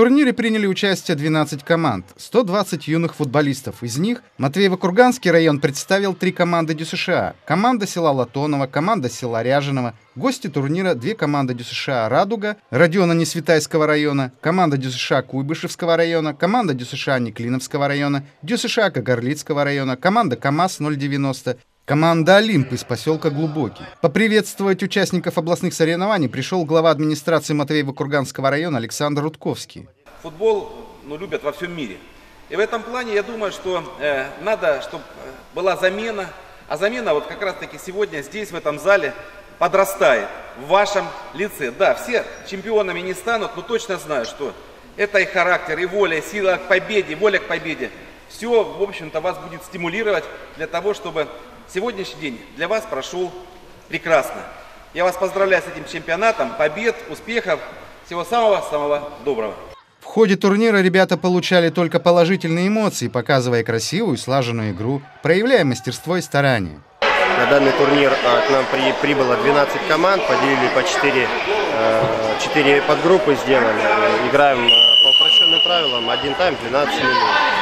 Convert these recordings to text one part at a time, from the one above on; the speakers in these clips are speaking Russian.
турнире приняли участие 12 команд, 120 юных футболистов. Из них Матвеево-Курганский район представил три команды ДЮСШ. Команда села Латонова, команда села Ряженого. Гости турнира две команды ДЮСШ «Радуга» Родиона Несвитайского района, команда ДЮСШ Куйбышевского района, команда ДЮСШ Неклиновского района, ДЮСШ Кагарлицкого района, команда КАМАЗ-090, Команда «Олимп» из поселка Глубокий. Поприветствовать участников областных соревнований пришел глава администрации Матвеева-Курганского района Александр Рудковский. Футбол ну, любят во всем мире. И в этом плане я думаю, что э, надо, чтобы э, была замена. А замена вот как раз таки сегодня здесь, в этом зале, подрастает в вашем лице. Да, все чемпионами не станут, но точно знаю, что это и характер, и воля, и сила к победе, воля к победе. Все, в общем-то, вас будет стимулировать для того, чтобы Сегодняшний день для вас прошел прекрасно. Я вас поздравляю с этим чемпионатом, побед, успехов, всего самого-самого доброго. В ходе турнира ребята получали только положительные эмоции, показывая красивую, слаженную игру, проявляя мастерство и старание. На данный турнир а, к нам при, прибыло 12 команд, поделили по 4, 4 э, подгруппы сделали. Играем э, по упрощенным правилам, один тайм 12 минут.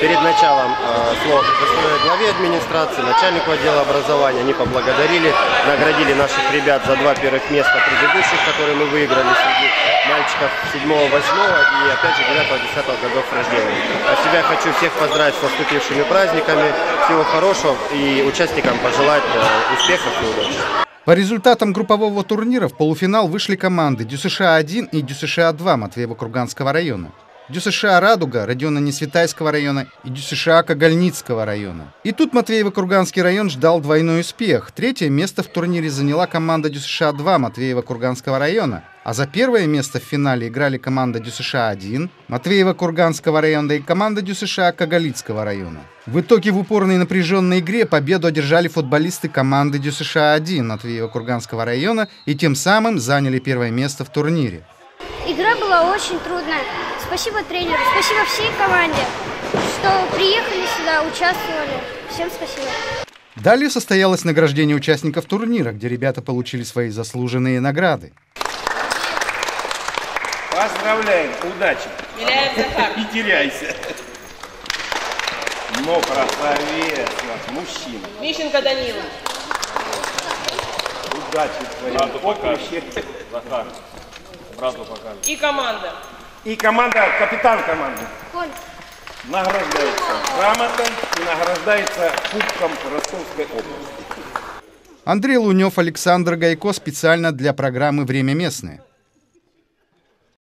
Перед началом э, предоставляю главе администрации, начальнику отдела образования. Они поблагодарили, наградили наших ребят за два первых места предыдущих, которые мы выиграли среди мальчиков 7, 8 и опять же 9, 10 годов рождения. От себя хочу всех поздравить с наступившими праздниками, всего хорошего и участникам пожелать э, успехов и удачи. По результатам группового турнира в полуфинал вышли команды ДЮСШ-1 и ДЮСШ-2 Матвеево-Курганского района. ДЮСШ «Радуга» Родиона Несвитайского района и ДЮСШ Кагальницкого района. И тут Матвеево-Курганский район ждал двойной успех. Третье место в турнире заняла команда ДЮСШ-2 Матвеево-Курганского района, а за первое место в финале играли команда ДЮСШ-1 Матвеево-Курганского района и команда ДЮСШ Кагалицкого района. В итоге в упорной напряженной игре победу одержали футболисты команды ДЮСШ-1 Матвеево-Курганского района и тем самым заняли первое место в турнире. Игра была очень трудная. Спасибо тренеру, спасибо всей команде, что приехали сюда, участвовали. Всем спасибо. Далее состоялось награждение участников турнира, где ребята получили свои заслуженные награды. Поздравляем, удачи. Не теряйся. Но красавец наш, мужчина. Мищенко Данила. Удачи творим. Захар. Брату покажет. И команда. И команда, капитан команды. Коль. Награждается грамотой и награждается Кубком Ростовской области. Андрей Лунев, Александр Гайко специально для программы «Время местное».